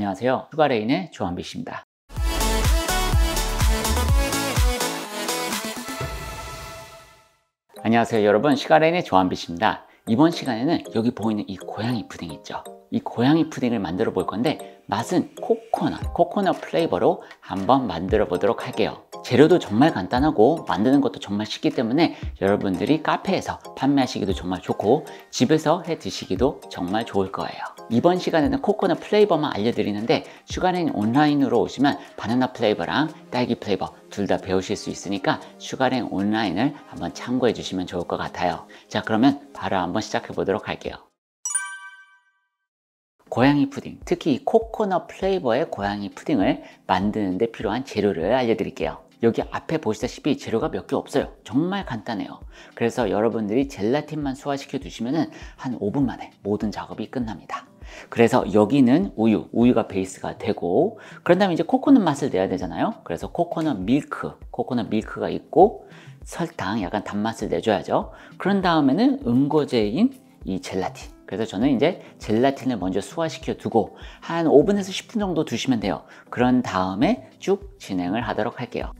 안녕하세요. 슈가레인의 조한빛입니다. 안녕하세요 여러분 슈가레인의 조한빛입니다. 이번 시간에는 여기 보이는 이 고양이 푸딩 있죠? 이 고양이 푸딩을 만들어 볼 건데 맛은 코코넛, 코코넛 flavor로 한번 만들어 보도록 할게요. 재료도 정말 간단하고 만드는 것도 정말 쉽기 때문에 여러분들이 카페에서 판매하시기도 정말 좋고 집에서 해 드시기도 정말 좋을 거예요. 이번 시간에는 코코넛 flavor만 알려드리는데 슈가레인 온라인으로 오시면 바나나 flavor랑 딸기 플레이버 둘 다 배우실 수 있으니까 슈가레인 온라인을 한번 참고해 주시면 좋을 것 같아요. 자 그러면 바로 한번 시작해 보도록 할게요. 고양이 푸딩, 특히 이 코코넛 flavor의 고양이 푸딩을 만드는데 필요한 재료를 알려드릴게요. 여기 앞에 보시다시피 재료가 몇 개 없어요. 정말 간단해요. 그래서 여러분들이 젤라틴만 수화시켜 두시면 한 5분 만에 모든 작업이 끝납니다. 그래서 여기는 우유, 우유가 베이스가 되고 그런 다음에 이제 코코넛 맛을 내야 되잖아요. 그래서 코코넛 밀크, 코코넛 밀크가 있고 설탕, 약간 단맛을 내줘야죠. 그런 다음에는 응고제인 이 젤라틴 그래서 저는 이제 젤라틴을 먼저 수화시켜 두고 한 5분에서 10분 정도 두시면 돼요. 그런 다음에 쭉 진행을 하도록 할게요.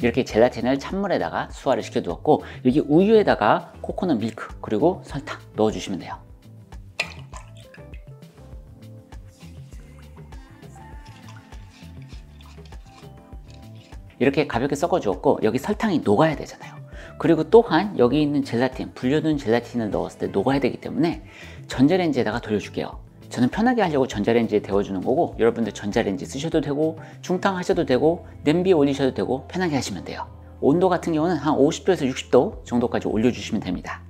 이렇게 젤라틴을 찬물에다가 수화를 시켜 두었고 여기 우유에다가 코코넛 밀크 그리고 설탕 넣어 주시면 돼요. 이렇게 가볍게 섞어 주었고 여기 설탕이 녹아야 되잖아요 그리고 또한 여기 있는 젤라틴 불려둔 젤라틴을 넣었을 때 녹아야 되기 때문에 전자레인지에다가 돌려줄게요 저는 편하게 하려고 전자레인지에 데워주는 거고 여러분들 전자레인지 쓰셔도 되고 중탕 하셔도 되고 냄비에 올리셔도 되고 편하게 하시면 돼요. 온도 같은 경우는 한 50도에서 60도 정도까지 올려주시면 됩니다.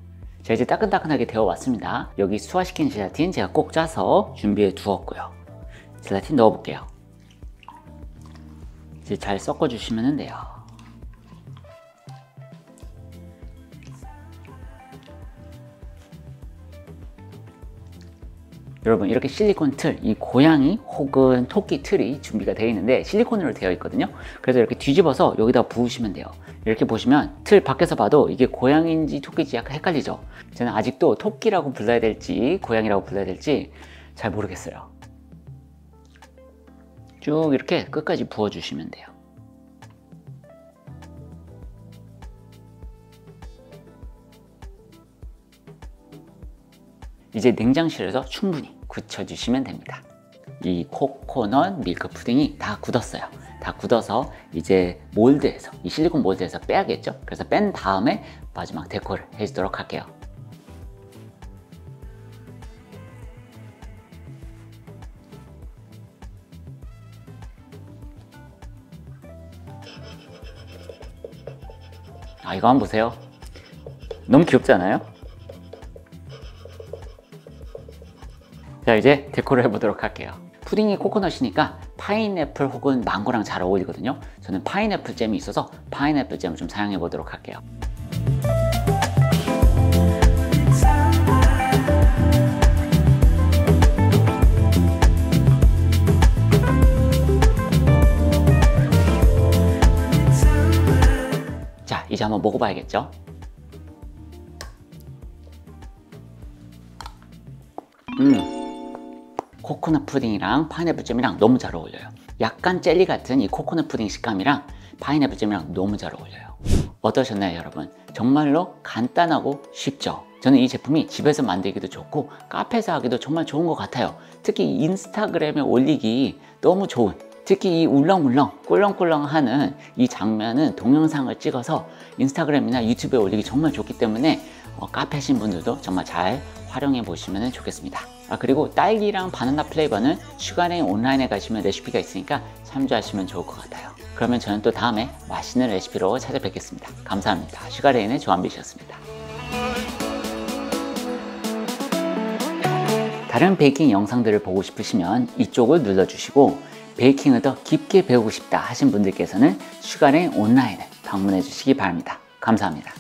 자 이제 따끈따끈하게 데워 왔습니다. 여기 수화시킨 젤라틴 제가 꼭 짜서 준비해 두었고요. 젤라틴 넣어 볼게요. 이제 잘 섞어주시면 돼요. 여러분 이렇게 실리콘 틀, 이 고양이 혹은 토끼 틀이 준비가 되어 있는데 실리콘으로 되어 있거든요. 그래서 이렇게 뒤집어서 여기다 부으시면 돼요. 이렇게 보시면 틀 밖에서 봐도 이게 고양인지 토끼인지 약간 헷갈리죠? 저는 아직도 토끼라고 불러야 될지 고양이라고 불러야 될지 잘 모르겠어요. 쭉 이렇게 끝까지 부어주시면 돼요. 이제 냉장실에서 충분히 굳혀주시면 됩니다. 이 코코넛 밀크 푸딩이 다 굳었어요. 다 굳어서 이제 몰드에서 이 실리콘 몰드에서 빼야겠죠. 그래서 뺀 다음에 마지막 데코를 해주도록 할게요. 아 이거 한번 보세요 너무 귀엽지 않아요? 자 이제 데코를 해보도록 할게요. 푸딩이 코코넛이니까 파인애플 혹은 망고랑 잘 어울리거든요. 저는 파인애플 잼이 있어서 파인애플 잼을 좀 사용해 보도록 할게요. 이제 한번 먹어봐야겠죠? 음, 코코넛 푸딩이랑 파인애플 잼이랑 너무 잘 어울려요. 약간 젤리 같은 이 코코넛 푸딩 식감이랑 파인애플 잼이랑 너무 잘 어울려요. 어떠셨나요, 여러분? 정말로 간단하고 쉽죠? 저는 이 제품이 집에서 만들기도 좋고 카페에서 하기도 정말 좋은 것 같아요. 특히 인스타그램에 올리기 너무 좋은 특히 이 울렁울렁 꿀렁꿀렁하는 이 장면은 동영상을 찍어서 인스타그램이나 유튜브에 올리기 정말 좋기 때문에 어, 카페신 분들도 정말 잘 활용해 보시면 좋겠습니다 아, 그리고 딸기랑 바나나 flavor는 슈가레인 온라인에 가시면 레시피가 있으니까 참조하시면 좋을 것 같아요 그러면 저는 또 다음에 맛있는 레시피로 찾아뵙겠습니다 감사합니다 슈가레인의 조한빛이었습니다 다른 베이킹 영상들을 보고 싶으시면 이쪽을 눌러주시고 baking을 더 깊게 배우고 싶다 하신 분들께서는 슈가레인 온라인을 방문해 주시기 바랍니다. 감사합니다.